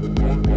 one.